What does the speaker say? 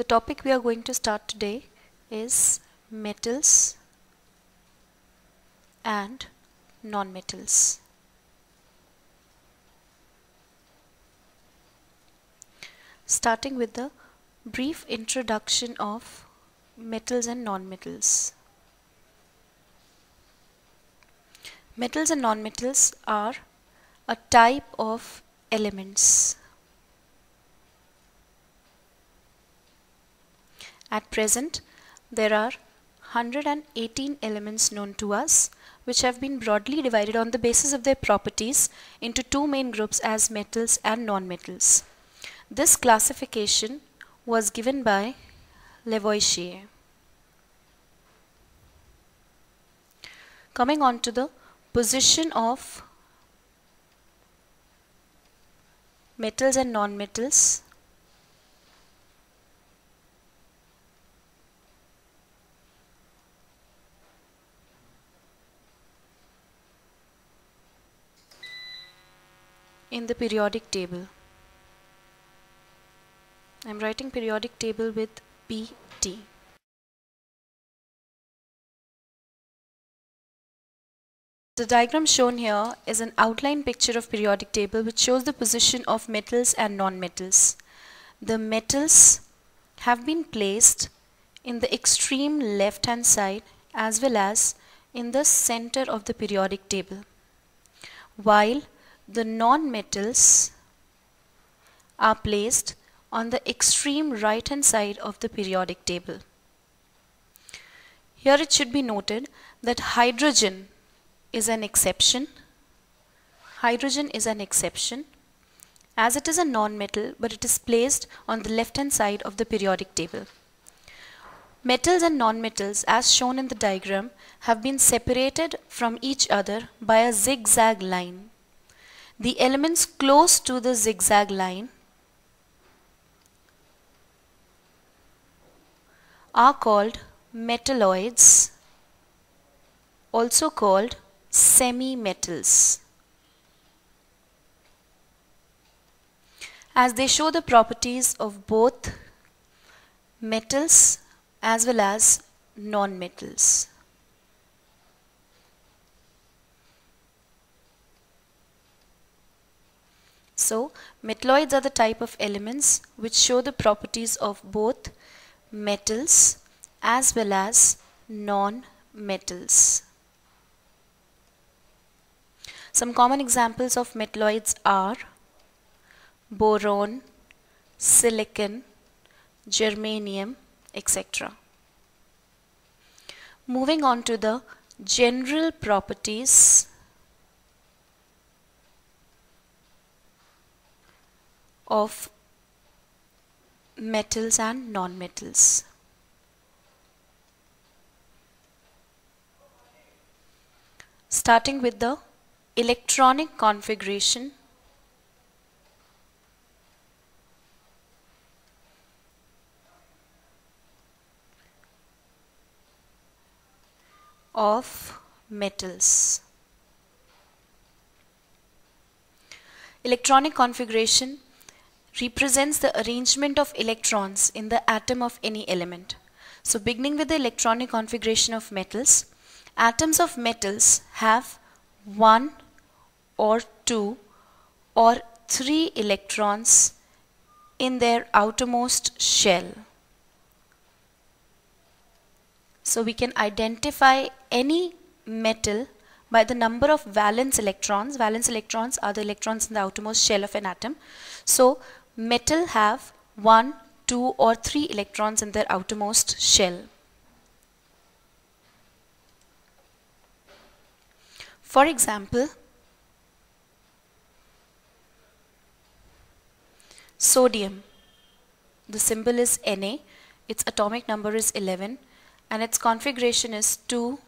The topic we are going to start today is metals and non-metals. Starting with the brief introduction of metals and non-metals. Metals and non-metals are a type of elements At present, there are 118 elements known to us which have been broadly divided on the basis of their properties into two main groups as metals and non-metals. This classification was given by Lavoisier. Coming on to the position of metals and non-metals in the periodic table. I'm writing periodic table with PT. The diagram shown here is an outline picture of periodic table which shows the position of metals and non-metals. The metals have been placed in the extreme left hand side as well as in the center of the periodic table while the non-metals are placed on the extreme right hand side of the periodic table. Here it should be noted that hydrogen is an exception. Hydrogen is an exception as it is a non-metal but it is placed on the left hand side of the periodic table. Metals and non-metals as shown in the diagram have been separated from each other by a zigzag line the elements close to the zigzag line are called metalloids also called semi-metals as they show the properties of both metals as well as non-metals. So metalloids are the type of elements which show the properties of both metals as well as non-metals. Some common examples of metalloids are boron, silicon, germanium, etc. Moving on to the general properties of metals and non-metals. Starting with the electronic configuration of metals. Electronic configuration represents the arrangement of electrons in the atom of any element. So beginning with the electronic configuration of metals, atoms of metals have one or two or three electrons in their outermost shell. So we can identify any metal by the number of valence electrons. Valence electrons are the electrons in the outermost shell of an atom. So metal have one, two or three electrons in their outermost shell. For example, sodium, the symbol is Na, its atomic number is 11 and its configuration is 2,